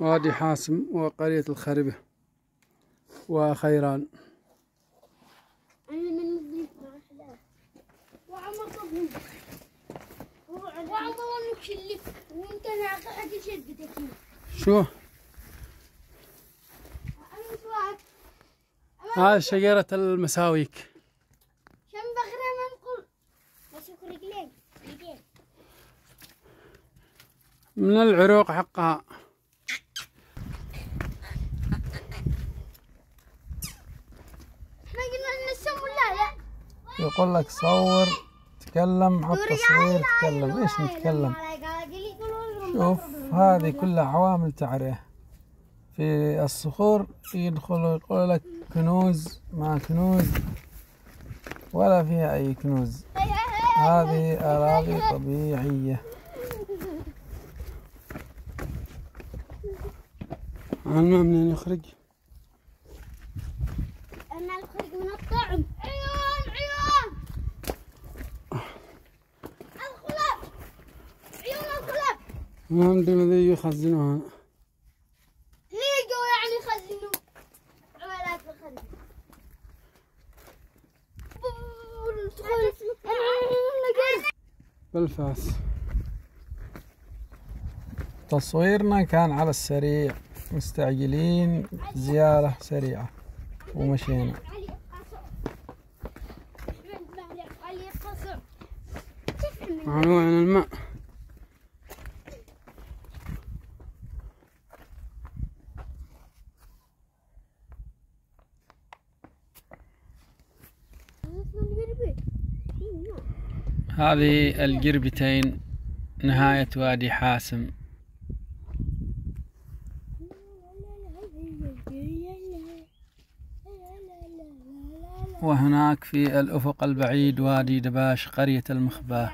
وادي حاسم وقرية الخربة وخيران. شو؟ هذه شجرة المساويك. شم من العروق حقها. يقول لك صور تكلم حط تصوير تكلم. إيش نتكلم؟ شوف هذه كلها عوامل تعريه في الصخور يدخلوا يقول لك كنوز ما كنوز ولا فيها أي كنوز. هذه أراضي طبيعية. الماء منين يخرج؟ أنا الخرج من الطعم. ما مدري ماذا يخزنوها ليجوا يعني يخزنوا عملات الخرج بالفاس تصويرنا كان على السريع. مستعجلين زيارة سريعة. ومشينا. عنوان الماء هذه القربتين نهاية وادي حاسم وهناك في الأفق البعيد وادي دباش قرية المخباه.